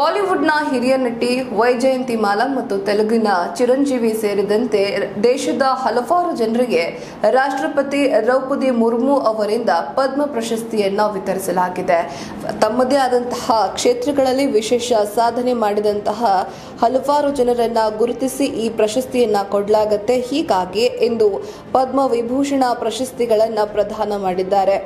ಬಾಲಿವುಡ್ನ ಹಿರಿಯ ನಟಿ ವೈಜಯಂತಿ ಮಾಲಾ ಮತ್ತು ತೆಲುಗಿನ ಚಿರಂಜೀವಿ ಸೇರಿದಂತೆ ದೇಶದ ಹಲವಾರು ಜನರಿಗೆ ರಾಷ್ಟ್ರಪತಿ ದ್ರೌಪದಿ ಮುರ್ಮು ಅವರಿಂದ ಪದ್ಮ ಪ್ರಶಸ್ತಿಯನ್ನು ವಿತರಿಸಲಾಗಿದೆ. ತಮ್ಮದೇ ಆದಂತಹ ಕ್ಷೇತ್ರಗಳಲ್ಲಿ ವಿಶೇಷ ಸಾಧನೆ ಮಾಡಿದಂತಹ ಹಲವಾರು ಜನರನ್ನ ಗುರುತಿಸಿ ಈ ಪ್ರಶಸ್ತಿಯನ್ನ ಕೊಡಲಾಗುತ್ತೆ. ಹೀಗಾಗಿ ಇಂದು ಪದ್ಮ ವಿಭೂಷಣ ಪ್ರಶಸ್ತಿಗಳನ್ನು ಪ್ರದಾನ ಮಾಡಿದ್ದಾರೆ.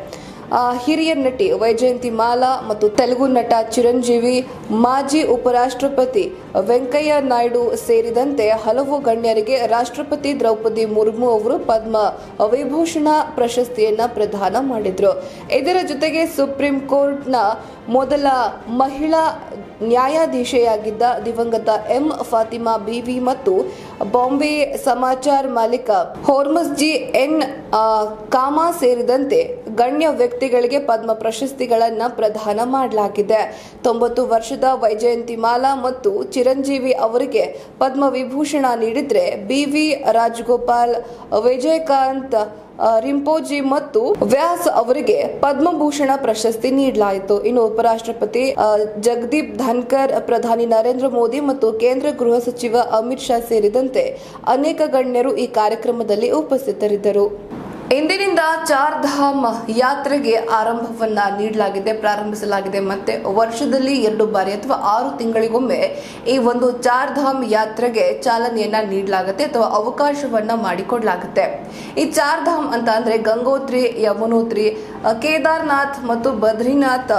ಹಿರಿಯ ನಟಿ ವೈಜಯಂತಿ ಮಾಲಾ ಮತ್ತು ತೆಲುಗು ನಟ ಚಿರಂಜೀವಿ, ಮಾಜಿ ಉಪರಾಷ್ಟ್ರಪತಿ ವೆಂಕಯ್ಯ ನಾಯ್ಡು ಸೇರಿದಂತೆ ಹಲವು ಗಣ್ಯರಿಗೆ ರಾಷ್ಟ್ರಪತಿ ದ್ರೌಪದಿ ಮುರ್ಮು ಅವರು ಪದ್ಮ ವಿಭೂಷಣ ಪ್ರಶಸ್ತಿಯನ್ನ ಪ್ರದಾನ ಮಾಡಿದ್ರು. ಇದರ ಜೊತೆಗೆ ಸುಪ್ರೀಂ ಕೋರ್ಟ್ನ ಮೊದಲ ಮಹಿಳಾ ನ್ಯಾಯಾಧೀಶೆಯಾಗಿದ್ದ ದಿವಂಗತ ಎಂ ಫಾತಿಮಾ ಬಿವಿ ಮತ್ತು ಬಾಂಬೆ ಸಮಾಚಾರ ಮಾಲೀಕ ಹೋರ್ಮಸ್ಜಿ ಎನ್ ಕಾಮಾ ಸೇರಿದಂತೆ ಗಣ್ಯ ವ್ಯಕ್ತಿಗಳಿಗೆ ಪದ್ಮ ಪ್ರಶಸ್ತಿಗಳನ್ನ ಪ್ರದಾನ ಮಾಡಲಾಗಿದೆ. ತೊಂಬತ್ತು ವರ್ಷದ ವೈಜಯಂತಿ ಮಾಲಾ ಮತ್ತು ಚಿರಂಜೀವಿ ಅವರಿಗೆ ಪದ್ಮ ವಿಭೂಷಣ ನೀಡಿದ್ರೆ ಬಿವಿ ರಾಜಗೋಪಾಲ್, ವಿಜಯಕಾಂತ್ ರಿಂಪೋಜಿ ಮತ್ತು ವ್ಯಾಸ್ ಅವರಿಗೆ ಪದ್ಮಭೂಷಣ ಪ್ರಶಸ್ತಿ ನೀಡಲಾಯಿತು. ಇನ್ನು ಉಪರಾಷ್ಟ್ರಪತಿ ಜಗದೀಪ್ ಧನ್ಕರ್, ಪ್ರಧಾನಿ ನರೇಂದ್ರ ಮೋದಿ ಮತ್ತು ಕೇಂದ್ರ ಗೃಹ ಸಚಿವ ಅಮಿತ್ ಶಾ ಸೇರಿದಂತೆ ಅನೇಕ ಗಣ್ಯರು ಈ ಕಾರ್ಯಕ್ರಮದಲ್ಲಿ ಉಪಸ್ಥಿತರಿದ್ದರು. ಇಂದಿನಿಂದ ಚಾರ್ ಧಾಮ್ ಯಾತ್ರೆಗೆ ಆರಂಭವನ್ನ ನೀಡಲಾಗಿದೆ, ಪ್ರಾರಂಭಿಸಲಾಗಿದೆ. ಮತ್ತೆ ವರ್ಷದಲ್ಲಿ ಎರಡು ಬಾರಿ ಅಥವಾ ಆರು ತಿಂಗಳಿಗೊಮ್ಮೆ ಈ ಒಂದು ಚಾರ್ ಧಾಮ್ ಯಾತ್ರೆಗೆ ಚಾಲನೆಯನ್ನ ನೀಡಲಾಗುತ್ತೆ ಅಥವಾ ಅವಕಾಶವನ್ನ ಮಾಡಿಕೊಡಲಾಗುತ್ತೆ. ಈ ಚಾರ್ ಧಾಮ್ ಅಂತ ಅಂದ್ರೆ ಗಂಗೋತ್ರಿ, ಯಮುನೋತ್ರಿ ಕೇದಾರ್ನಾಥ್ ಮತ್ತು ಬದ್ರಿನಾಥ್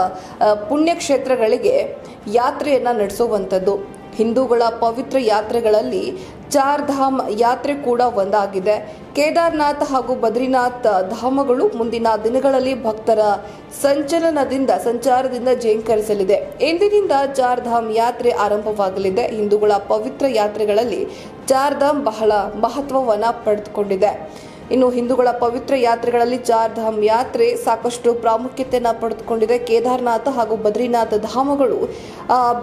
ಪುಣ್ಯಕ್ಷೇತ್ರಗಳಿಗೆ ಯಾತ್ರೆಯನ್ನ ನಡೆಸುವಂಥದ್ದು. ಹಿಂದೂಗಳ ಪವಿತ್ರ ಯಾತ್ರೆಗಳಲ್ಲಿ ಧಾಮ್ ಯಾತ್ರೆ ಕೂಡ ಒಂದಾಗಿದೆ. ಕೇದಾರ್ನಾಥ್ ಹಾಗೂ ಬದ್ರಿನಾಥ್ ಧಾಮಗಳು ಮುಂದಿನ ದಿನಗಳಲ್ಲಿ ಭಕ್ತರ ಸಂಚಲನದಿಂದ, ಸಂಚಾರದಿಂದ ಜೇಂಕರಿಸಲಿದೆ ಎಂದಿನಿಂದ ಧಾಮ್ ಯಾತ್ರೆ ಆರಂಭವಾಗಲಿದೆ. ಹಿಂದೂಗಳ ಪವಿತ್ರ ಯಾತ್ರೆಗಳಲ್ಲಿ ಚಾರ್ ಧಾಮ್ ಬಹಳ ಮಹತ್ವವನ್ನು ಪಡೆದುಕೊಂಡಿದೆ. ಇನ್ನು ಹಿಂದೂಗಳ ಪವಿತ್ರ ಯಾತ್ರೆಗಳಲ್ಲಿ ಚಾರ್ಧಾಮ್ ಯಾತ್ರೆ ಸಾಕಷ್ಟು ಪ್ರಾಮುಖ್ಯತೆಯನ್ನು ಪಡೆದುಕೊಂಡಿದೆ. ಕೇದಾರನಾಥ ಹಾಗೂ ಬದ್ರಿನಾಥ ಧಾಮಗಳು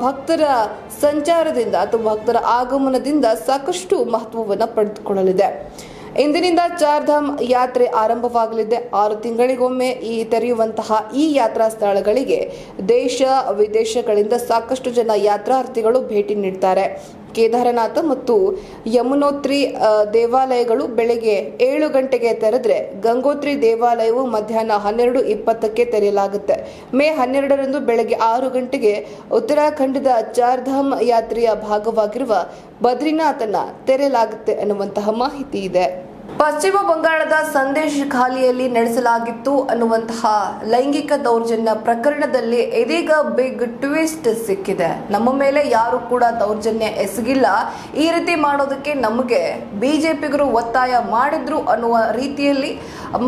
ಭಕ್ತರ ಸಂಚಾರದಿಂದ ಅಥವಾ ಭಕ್ತರ ಆಗಮನದಿಂದ ಸಾಕಷ್ಟು ಮಹತ್ವವನ್ನು ಪಡೆದುಕೊಳ್ಳಲಿದೆ. ಇಂದಿನಿಂದ ಚಾರ್ಧಾಮ್ ಯಾತ್ರೆ ಆರಂಭವಾಗಲಿದೆ. ಆರು ತಿಂಗಳಿಗೊಮ್ಮೆ ಈ ತೆರೆಯುವಂತಹ ಈ ಯಾತ್ರಾ ಸ್ಥಳಗಳಿಗೆ ದೇಶ ವಿದೇಶಗಳಿಂದ ಸಾಕಷ್ಟು ಜನ ಯಾತ್ರಾರ್ಥಿಗಳು ಭೇಟಿ ನೀಡ್ತಾರೆ. ಕೇದಾರನಾಥ ಮತ್ತು ಯಮುನೋತ್ರಿ ದೇವಾಲಯಗಳು ಬೆಳಗ್ಗೆ ಏಳು ಗಂಟೆಗೆ ತೆರೆದ್ರೆ ಗಂಗೋತ್ರಿ ದೇವಾಲಯವು ಮಧ್ಯಾಹ್ನ ಹನ್ನೆರಡು ಇಪ್ಪತ್ತಕ್ಕೆ ತೆರೆಯಲಾಗುತ್ತೆ. ಮೇ ಹನ್ನೆರಡರಂದು ಬೆಳಗ್ಗೆ ಆರು ಗಂಟೆಗೆ ಉತ್ತರಾಖಂಡದ ಚಾರ್ಧಾಮ್ ಯಾತ್ರೆಯ ಭಾಗವಾಗಿರುವ ಬದ್ರಿನಾಥನ ತೆರೆಯಲಾಗುತ್ತೆ ಅನ್ನುವಂತಹ ಮಾಹಿತಿ ಇದೆ. ಪಶ್ಚಿಮ ಬಂಗಾಳದ ಸಂದೇಶ್ ಖಾಲಿಯಲ್ಲಿ ನಡೆಸಲಾಗಿತ್ತು ಅನ್ನುವಂತಹ ಲೈಂಗಿಕ ದೌರ್ಜನ್ಯ ಪ್ರಕರಣದಲ್ಲಿ ಇದೀಗ ಬಿಗ್ ಟ್ವಿಸ್ಟ್ ಸಿಕ್ಕಿದೆ. ನಮ್ಮ ಮೇಲೆ ಯಾರು ಕೂಡ ದೌರ್ಜನ್ಯ ಎಸಗಿಲ್ಲ. ಈ ರೀತಿ ಮಾಡೋದಕ್ಕೆ ನಮಗೆ ಬಿಜೆಪಿಗರು ಒತ್ತಾಯ ಮಾಡಿದ್ರು ಅನ್ನುವ ರೀತಿಯಲ್ಲಿ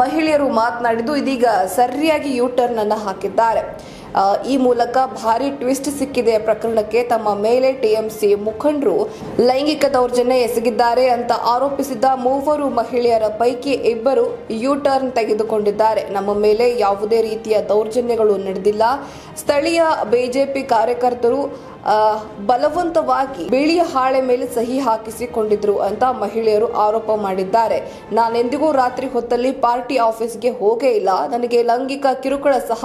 ಮಹಿಳೆಯರು ಮಾತನಾಡಿದ್ದು ಇದೀಗ ಸರಿಯಾಗಿ ಯೂ ಟರ್ನ್ ಅನ್ನು ಹಾಕಿದ್ದಾರೆ. ಈ ಮೂಲಕ ಭಾರಿ ಟ್ವಿಸ್ಟ್ ಸಿಕ್ಕಿದೆ ಪ್ರಕರಣಕ್ಕೆ. ತಮ್ಮ ಮೇಲೆ ಟಿಎಂಸಿ ಮುಖಂಡರು ಲೈಂಗಿಕ ದೌರ್ಜನ್ಯ ಎಸಗಿದ್ದಾರೆ ಅಂತ ಆರೋಪಿಸಿದ್ದ ಮೂವರು ಮಹಿಳೆಯರ ಪೈಕಿ ಇಬ್ಬರು ಯು ಟರ್ನ್ ತೆಗೆದುಕೊಂಡಿದ್ದಾರೆ. ನಮ್ಮ ಮೇಲೆ ಯಾವುದೇ ರೀತಿಯ ದೌರ್ಜನ್ಯಗಳು ನಡೆದಿಲ್ಲ. ಸ್ಥಳೀಯ ಬಿಜೆಪಿ ಕಾರ್ಯಕರ್ತರು ಬಲವಂತವಾಗಿ ಬಿಳಿಯ ಹಾಳೆ ಮೇಲೆ ಸಹಿ ಹಾಕಿಸಿಕೊಂಡಿದ್ರು ಅಂತ ಮಹಿಳೆಯರು ಆರೋಪ ಮಾಡಿದ್ದಾರೆ. ನಾನೆಂದಿಗೂ ರಾತ್ರಿ ಹೊತ್ತಲ್ಲಿ ಪಾರ್ಟಿ ಆಫೀಸ್ಗೆ ಹೋಗೇ ಇಲ್ಲ. ನನಗೆ ಲೈಂಗಿಕ ಕಿರುಕುಳ ಸಹ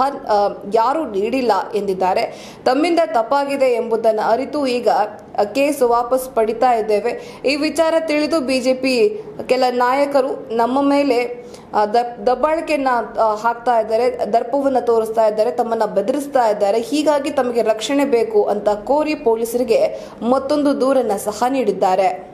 ಯಾರೂ ನೀಡಿಲ್ಲ ಎಂದಿದ್ದಾರೆ. ತಮ್ಮಿಂದ ತಪ್ಪಾಗಿದೆ ಎಂಬುದನ್ನು ಅರಿತು ಈಗ ಕೇಸು ವಾಪಸ್ ಪಡಿತಾ ಇದ್ದೇವೆ. ಈ ವಿಚಾರ ತಿಳಿದು ಬಿಜೆಪಿ ಕೆಲ ನಾಯಕರು ನಮ್ಮ ಮೇಲೆ ದಬ್ಬಾಳಿಕೆಯನ್ನ ಹಾಕ್ತಾ ಇದ್ದಾರೆ, ದರ್ಪವನ್ನ ತೋರಿಸ್ತಾ ಇದ್ದಾರೆ, ತಮ್ಮನ್ನ ಬೆದರಿಸ್ತಾ ಇದ್ದಾರೆ. ಹೀಗಾಗಿ ತಮಗೆ ರಕ್ಷಣೆ ಬೇಕು ಅಂತ ಕೋರಿ ಪೊಲೀಸರಿಗೆ ಮತ್ತೊಂದು ದೂರನ್ನ ಸಹ ನೀಡಿದ್ದಾರೆ.